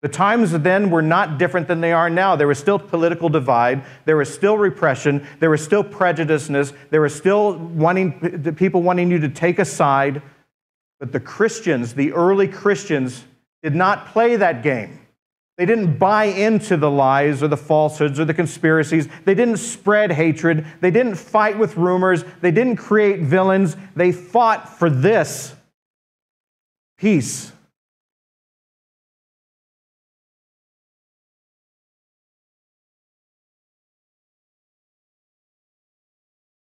The times then were not different than they are now. There was still political divide. There was still repression. There was still prejudiceness. There was still wanting, people wanting you to take a side. But the Christians, the early Christians, did not play that game. They didn't buy into the lies or the falsehoods or the conspiracies. They didn't spread hatred. They didn't fight with rumors. They didn't create villains. They fought for this peace